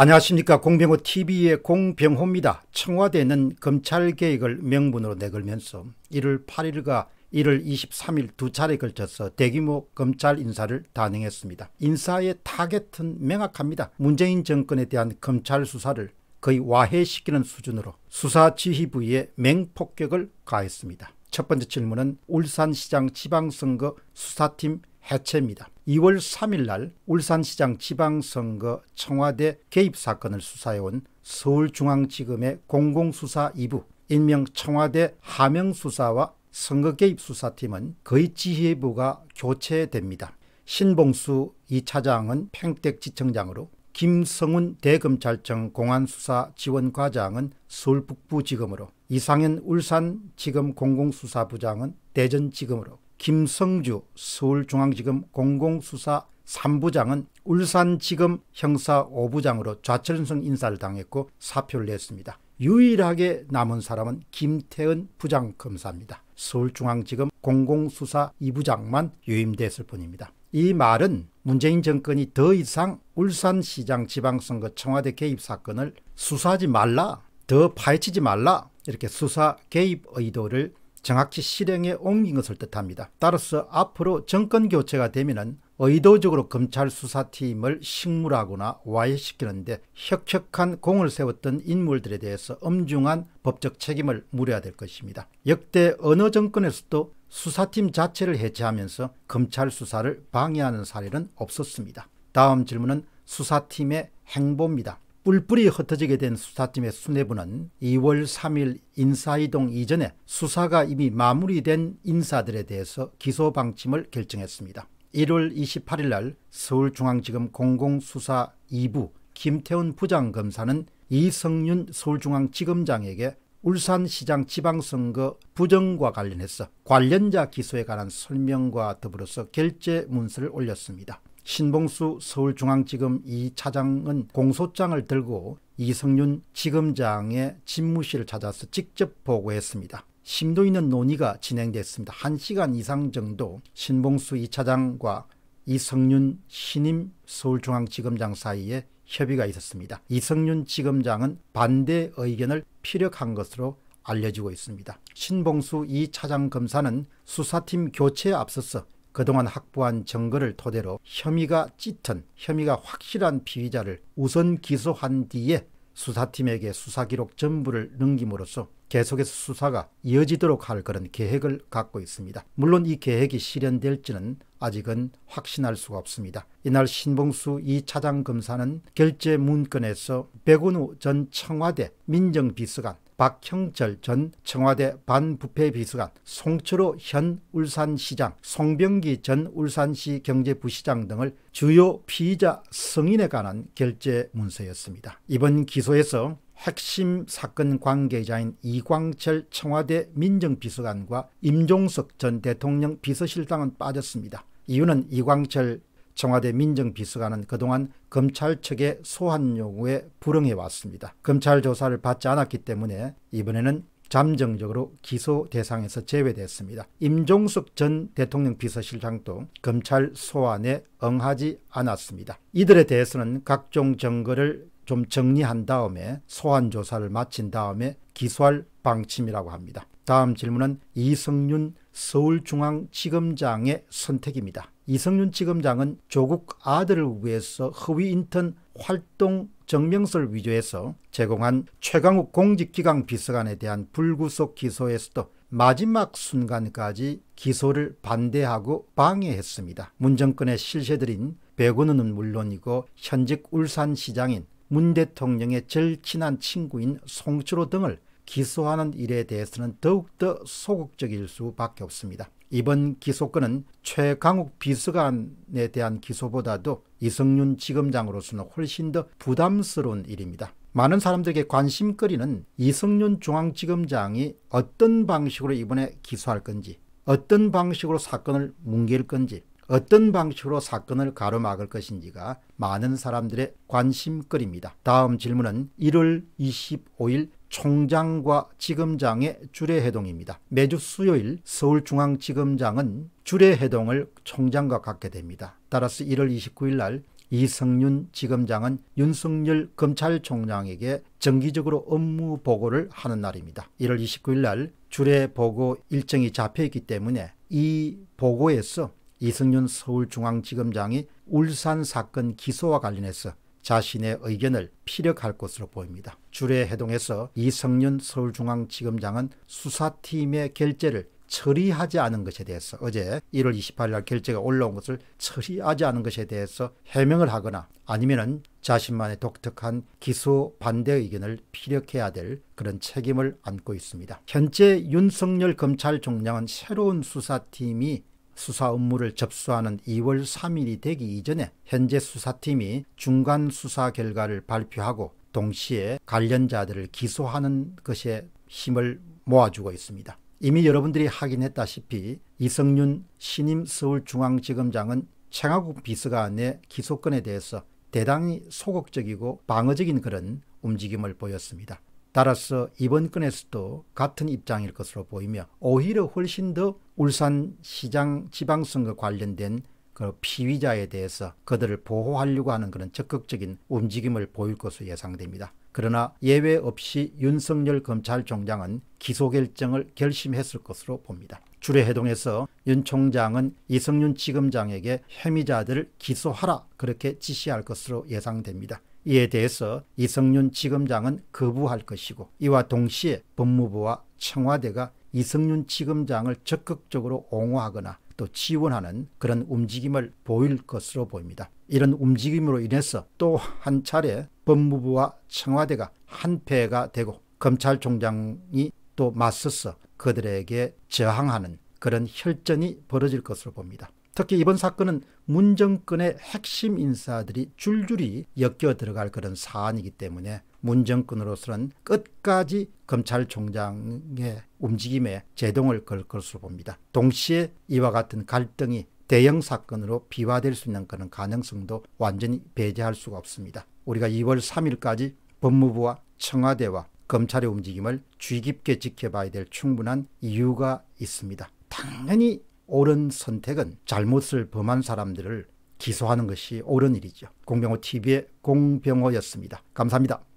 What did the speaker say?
안녕하십니까 공병호 tv의 공병호입니다. 청와대는 검찰개혁을 명분으로 내걸면서 1월 8일과 1월 23일 두 차례 걸쳐서 대규모 검찰 인사를 단행했습니다. 인사의 타겟은 명확합니다. 문재인 정권에 대한 검찰 수사를 거의 와해시키는 수준으로 수사 지휘부에 맹폭격을 가했습니다. 첫 번째 질문은 울산시장 지방선거 수사팀 해체입니다. 2월 3일 날 울산시장 지방선거 청와대 개입 사건을 수사해온 서울중앙지검의 공공수사 2부 일명 청와대 하명수사와 선거 개입 수사팀은 거의 지휘부가 교체됩니다. 신봉수 2차장은 팽택지청장으로 김성훈 대검찰청 공안수사 지원과장은 서울 북부지검으로 이상현 울산지검 공공수사부장은 대전지검으로 김성주 서울중앙지검 공공수사 3부장은 울산지검 형사 5부장으로 좌천성 인사를 당했고 사표를 냈습니다. 유일하게 남은 사람은 김태은 부장검사입니다. 서울중앙지검 공공수사 2부장만 유임됐을 뿐입니다. 이 말은 문재인 정권이 더 이상 울산시장 지방선거 청와대 개입 사건을 수사하지 말라, 더 파헤치지 말라 이렇게 수사 개입 의도를 정확히 실행에 옮긴 것을 뜻합니다. 따라서 앞으로 정권 교체가 되면 의도적으로 검찰 수사팀을 식물하거나 와해시키는데 혁혁한 공을 세웠던 인물들에 대해서 엄중한 법적 책임을 물어야 될 것입니다. 역대 어느 정권에서도 수사팀 자체를 해체하면서 검찰 수사를 방해하는 사례는 없었습니다. 다음 질문은 수사팀의 행보입니다. 뿔뿔이 흩어지게 된 수사팀의 수뇌부는 2월 3일 인사이동 이전에 수사가 이미 마무리된 인사들에 대해서 기소 방침을 결정했습니다. 1월 28일 날 서울중앙지검 공공수사 2부 김태훈 부장검사는 이성윤 서울중앙지검장에게 울산시장 지방선거 부정과 관련해서 관련자 기소에 관한 설명과 더불어서 결재 문서를 올렸습니다. 신봉수 서울중앙지검 2차장은 공소장을 들고 이성윤 지검장의 집무실을 찾아서 직접 보고했습니다. 심도 있는 논의가 진행됐습니다. 1시간 이상 정도 신봉수 2차장과 이성윤 신임 서울중앙지검장 사이에 협의가 있었습니다. 이성윤 지검장은 반대 의견을 피력한 것으로 알려지고 있습니다. 신봉수 2차장 검사는 수사팀 교체에 앞서서 그동안 확보한 증거를 토대로 혐의가 짙은 혐의가 확실한 피의자를 우선 기소한 뒤에 수사팀에게 수사기록 전부를 넘김으로써 계속해서 수사가 이어지도록 할 그런 계획을 갖고 있습니다. 물론 이 계획이 실현될지는 아직은 확신할 수가 없습니다. 이날 신봉수 이 차장 검사는 결재 문건에서 백운우 전 청와대 민정비서관 박형철 전 청와대 반부패 비서관, 송철호 현 울산시장, 송병기 전 울산시 경제부시장 등을 주요 피의자 승인에 관한 결재 문서였습니다. 이번 기소에서 핵심 사건 관계자인 이광철 청와대 민정비서관과 임종석 전 대통령 비서실장은 빠졌습니다. 이유는 이광철 청와대 민정비서관은 그동안 검찰 측의 소환 요구에 불응해 왔습니다. 검찰 조사를 받지 않았기 때문에 이번에는 잠정적으로 기소 대상에서 제외됐습니다. 임종석 전 대통령 비서실장도 검찰 소환에 응하지 않았습니다. 이들에 대해서는 각종 증거를 좀 정리한 다음에 소환 조사를 마친 다음에 기소할 방침이라고 합니다. 다음 질문은 이성윤 서울중앙지검장의 선택입니다. 이성윤 지검장은 조국 아들을 위해서 허위 인턴 활동 정명서를 위조해서 제공한 최강욱 공직기강 비서관에 대한 불구속 기소에서도 마지막 순간까지 기소를 반대하고 방해했습니다. 문정권의 실세들인 백운우는 물론이고 현직 울산시장인 문 대통령의 절친한 친구인 송철호 등을 기소하는 일에 대해서는 더욱더 소극적일 수밖에 없습니다. 이번 기소건은 최강욱 비서관에 대한 기소보다도 이성윤 지검장으로서는 훨씬 더 부담스러운 일입니다. 많은 사람들에게 관심거리는 이성윤 중앙지검장이 어떤 방식으로 이번에 기소할 건지 어떤 방식으로 사건을 뭉갤 건지 어떤 방식으로 사건을 가로막을 것인지가 많은 사람들의 관심거리입니다. 다음 질문은 1월 25일 총장과 지검장의 주례회동입니다. 매주 수요일 서울중앙지검장은 주례회동을 총장과 갖게 됩니다. 따라서 1월 29일 날 이성윤 지검장은 윤석열 검찰총장에게 정기적으로 업무 보고를 하는 날입니다. 1월 29일 날 주례 보고 일정이 잡혀있기 때문에 이 보고에서 이성윤 서울중앙지검장이 울산 사건 기소와 관련해서 자신의 의견을 피력할 것으로 보입니다. 주례 해동에서 이성윤 서울중앙지검장은 수사팀의 결재를 처리하지 않은 것에 대해서 어제 1월 28일 날 결재가 올라온 것을 처리하지 않은 것에 대해서 해명을 하거나 아니면은 자신만의 독특한 기소 반대 의견을 피력해야 될 그런 책임을 안고 있습니다. 현재 윤석열 검찰총장은 새로운 수사팀이 수사 업무를 접수하는 2월 3일이 되기 이전에 현재 수사팀이 중간 수사 결과를 발표하고 동시에 관련자들을 기소하는 것에 힘을 모아주고 있습니다. 이미 여러분들이 확인했다시피 이성윤 신임 서울중앙지검장은 청하국 비서가 내 기소권에 대해서 대단히 소극적이고 방어적인 그런 움직임을 보였습니다. 따라서 이번 건에서도 같은 입장일 것으로 보이며 오히려 훨씬 더 울산시장 지방선거 관련된 그 피의자에 대해서 그들을 보호하려고 하는 그런 적극적인 움직임을 보일 것으로 예상됩니다. 그러나 예외 없이 윤석열 검찰총장은 기소 결정을 결심했을 것으로 봅니다. 주례해동에서 윤 총장은 이성윤 지검장에게 혐의자들을 기소하라 그렇게 지시할 것으로 예상됩니다. 이에 대해서 이성윤 지검장은 거부할 것이고 이와 동시에 법무부와 청와대가 이성윤 지검장을 적극적으로 옹호하거나 또 지원하는 그런 움직임을 보일 것으로 보입니다. 이런 움직임으로 인해서 또 한 차례 법무부와 청와대가 한패가 되고 검찰총장이 또 맞서서 그들에게 저항하는 그런 혈전이 벌어질 것으로 봅니다. 특히 이번 사건은 문정권의 핵심 인사들이 줄줄이 엮여 들어갈 그런 사안이기 때문에 문정권으로서는 끝까지 검찰총장의 움직임에 제동을 걸 것으로 봅니다. 동시에 이와 같은 갈등이 대형 사건으로 비화될 수 있는 그런 가능성도 완전히 배제할 수가 없습니다. 우리가 2월 3일까지 법무부와 청와대와 검찰의 움직임을 주의 깊게 지켜봐야 될 충분한 이유가 있습니다. 당연히 옳은 선택은 잘못을 범한 사람들을 기소하는 것이 옳은 일이죠. 공병호 TV의 공병호였습니다. 감사합니다.